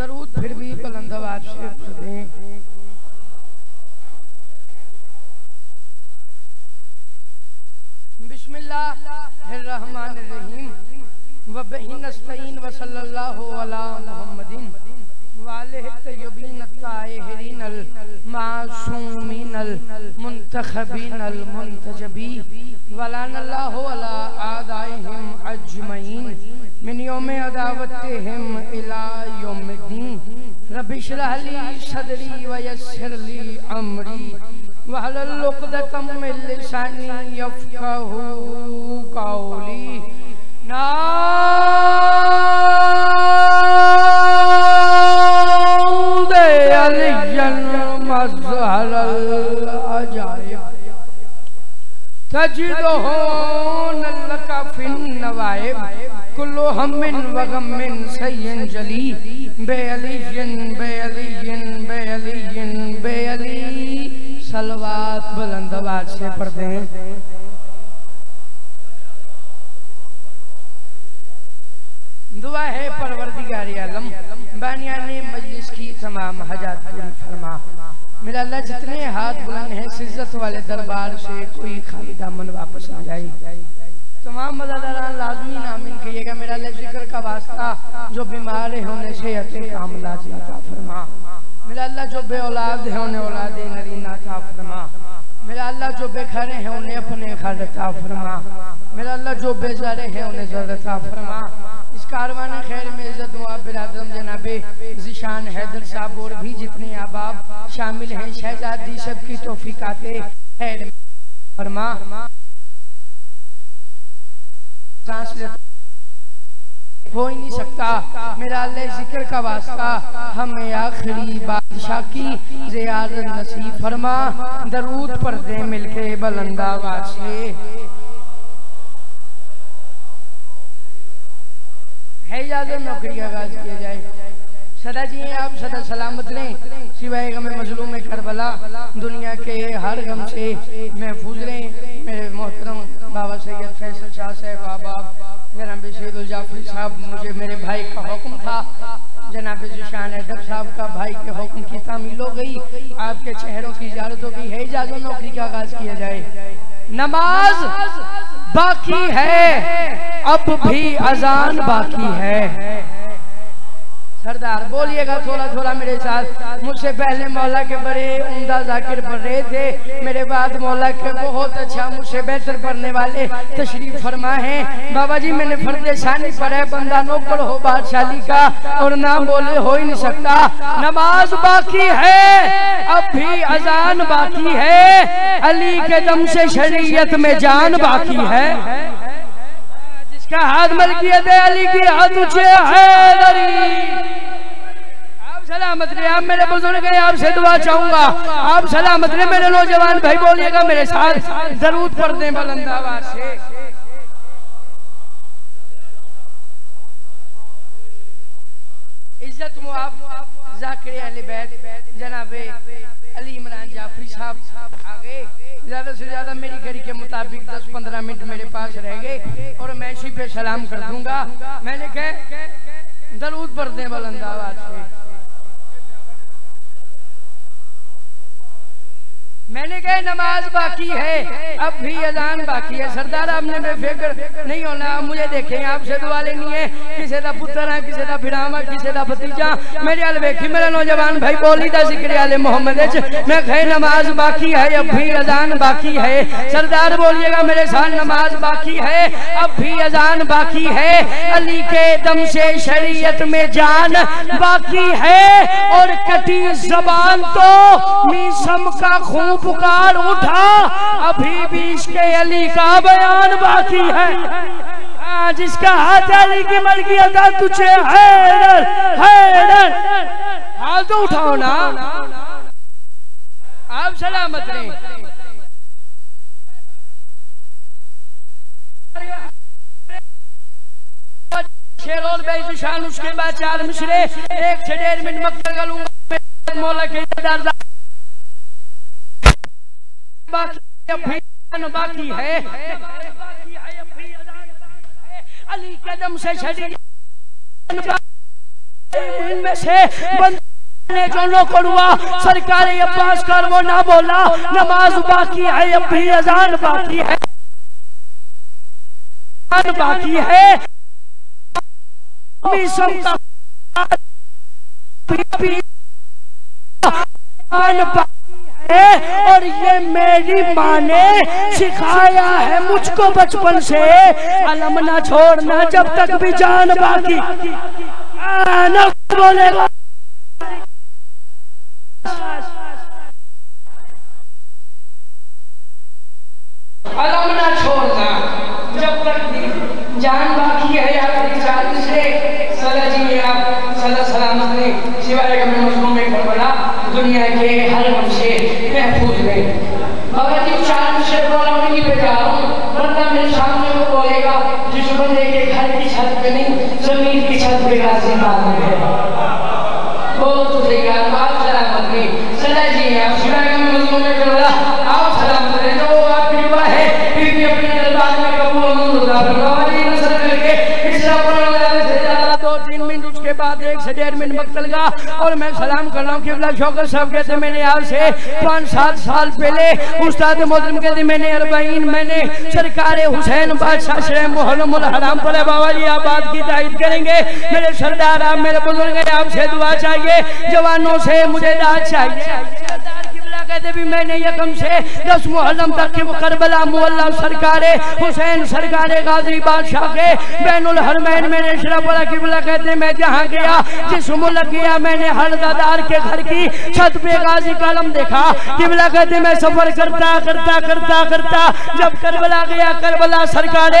दरूद, फिर भी बुलंद आवाज़ से पढ़ें बिस्मिल्लाहिर्रहमानिर्रहीम व बिही नस्तईन व सल्लल्लाहु अला मुहम्मदिन। वालिह तय्यबीन ताहिरीन अल मासूमीन अल मुंतखबीन अल मुंतजबी वलानल्लाहु अला आदाइहिम अजमईन। मिन यौम अदावतिहिम इला यौमिद्दीन रब्बि इश्रह ली सदरी व यस्सिर ली अमरी। वहलल उक़दतम मिन लिसानी यफ़क़हू क़ौली। नाऊद अलियन मज़हरल अजाइब तजिदहु नलका फिन नवाइब कुल्लु हम्मिन व गम्मिन सय्यन जली बेअलियन बेअलियन बेअलियन बेअली सलवात बुलंद आवाज़ से पढ़ते हैं। दुआ है परवरदिगार आलम। बानिया ने मजलिस की तमाम हजात पूरी फरमा। मेरा अल्लाह जितने हाथ बुलंद हैं, सिज्जत वाले दरबार से कोई खाली दामन वापस ना जाए। तमाम मजादारान लाजमी नामिन कहिएगा मेरा अल्लाह ज़िक्र का वास्ता जो बीमार सेहत कामला का फरमा। मेरा अल्लाह जो बे औलाद है, उन्हें औलाद नरीना का फरमा। मेरा अल्लाह जो बेघरे हैं, उन्हें अपने घर का फरमा। मेरा अल्लाह जो बेजारे हैं, उन्हें जर का फरमा। इस कारवान खैर में इज़्ज़त हुआ बिरादरम जनाबे। जिशान हैदर साहब और भी जितने अहबाब शामिल हैं, शहजादी सबकी तोफीकाते खैर फरमा। सांस लेते हो ही नहीं सकता। मेरा अल्लाह ज़िक्र का वास्ता हमें आखिरी बादशाह की जियारत नसीब फरमा, दरूद पर दे मिलके बुलंदाबाद से। है इजाज़त नौकरी का आगाज़ किया जाए। सदा जी आप सदा सलामत रहें। सिवाय गम मजलूम करबला, दुनिया के हर गम से महफूज रहें। मेरे मोहतरम बाबा सैयद फैसल शाह साहब बाबा जनाब सैदुल जाफरी साहब, मुझे मेरे भाई का हुक्म था। जनाब जिशान अदब साहब का भाई के हुक्म की तामील हो गई। आपके चेहरों की इजाज़त गई है इजाज़त नौकरी का आगाज़ किया जाए। नमाज़ बाकी है, अब भी अजान बाकी है। सरदार, बोलिएगा थोड़ा थोड़ा मेरे साथ। मुझसे पहले मौला के बड़े उमदा जाकिर पढ़ रहे थे। मेरे बाद मौला के बहुत अच्छा मुझसे बेहतर पढ़ने वाले तशरीफ़ फरमा है बाबा जी मैंने फर्द शानी है, बंदा नौकर हो बादशाही का, और ना बोले हो ही नहीं सकता। नमाज़ बाकी है, अब भी अजान बाकी है। अली के दम से शरीयत में जान बाकी है। हाथ है अली की हाथ ऊँचे है आप सलामत रहे, आप मेरे बुज़ुर्ग हैं, आपसे दुआ चाहूँगा। आप सलामत रहे, मेरे नौजवान भाई बोलिएगा, मेरे साथ ज़रूर पढ़ दें बुलंदाबाद से। इज़्ज़त मुआब जाकिर अहले बैत जनाब। अली इमरान जाफरी साहब आ गए। ज़्यादा से ज़्यादा मेरी घड़ी के मुताबिक 10-15 मिनट मेरे पास रह गए और मैं इसी पे सलाम कर दूँगा। मैंने कह दरूद पर दें बुलंदाबाद से मैंने कहा नमाज़ बाकी है। अब भी अजान बाकी है। सरदार, आपने बेफिक्र नहीं होना। मुझे देखें। आपसे दुआ लेनी है। किसी का पुत्र है, किसी का फिरावा किसी का भतीजा। मेरे हाल वेखी, मेरा नौजवान भाई बोली दा, ज़िक्र आले मोहम्मद मैं कहे नमाज़ बाकी है। अब भी अजान बाकी है। सरदार बोलिएगा, मेरे साथ नमाज़ बाकी है। अब भी अजान बाकी है। अली के दम से शरीयत में जान बाकी है। और कटी जबान तो मीसम का खून पुकार उठा। अभी भी इसके अली का बयान बाकी है। जिसका हाथ अली की मलकी अदा तुझे हैदर हैदर हाथ तो उठाओ ना। आप सलामत रहे। शेर और उसके बाद चार मिसरे। एक से डेढ़ मिनट मक्कर गलूँगा मौला के बाकी बाकी है अली कदम से शरीर इनमें से ने जो नौकर सरकार अब्बास कर वो ना बोला नमाज़ बाकी है अब भी अजान बाकी है बाकी है। है और ये मेरी माँ ने सिखाया है मुझको बचपन से। अलम ना छोड़ना जब तक भी जान बाकी। बोलेगा छोड़ना जब तक भी जान बाकी है जान से। आप सला सलामत ने सिवाय दुनिया के हर गम से महफूज रहे बाबा जी चाँद से पे जा रहा हूँ वरना मेरे सामने वो बोलेगा, जिस बंदे के घर की छत पे नहीं, ज़मीन की छत पे रास्ते बात में है। एक से डेढ़ मिनट वक्त लगा और मैं सलाम कर रहा हूँ किबला शौकत साहब कहते मैंने आज से पाँच, सात साल पहले उस्ताद मोहतरम कहते मैंने अरबाइन, मैंने सरकार हुसैन बादशाह शरे मोहलमुल हराम पर बाबा जी, आप बात की तारीफ़ करेंगे। मेरे सरदार, आप मेरे बुज़ुर्ग आपसे दुआ चाहिए। जवानों से मुझे दाद चाहिए। कहते भी मैंने यकम से। दस मुहल्लम तक के करबला मोहल्ला सरकार, हुसैन सरकार गाजी बादशाह के। बैनुल हरमैन मैंने शराबला किबला कहते मैं जहाँ गया जिस मुल्क गया मैंने हर दादार के घर की। छत पे गाजी कलम देखा, किबला कहते मैं सफ़र करता करता करता करता। जब करबला गया, करबला सरकार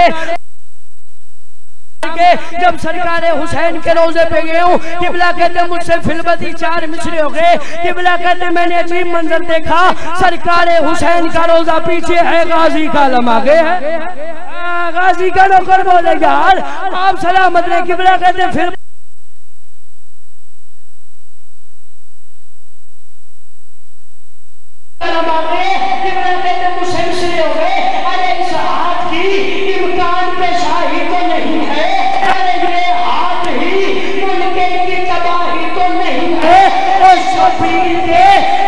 के जब सरकार हुसैन के रोज़े पे गए हूँ, किबला कहते मुझसे फिलबती चार मिसरे हो गए। किबला कहते मैंने अजीब मंजर देखा, सरकार हुसैन का रोजा पीछे है, गाजी का लम आगे है। गाजी का नौकर बोले यार, आप सलामत रहे, किबला कहते फिर हो गए।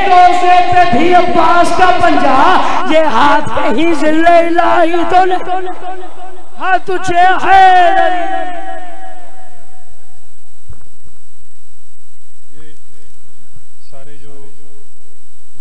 रोज़े पे भी अब्बास का पंजा। ये हाथ ही ज़िले इलाही तो नहीं हाँ तुझे है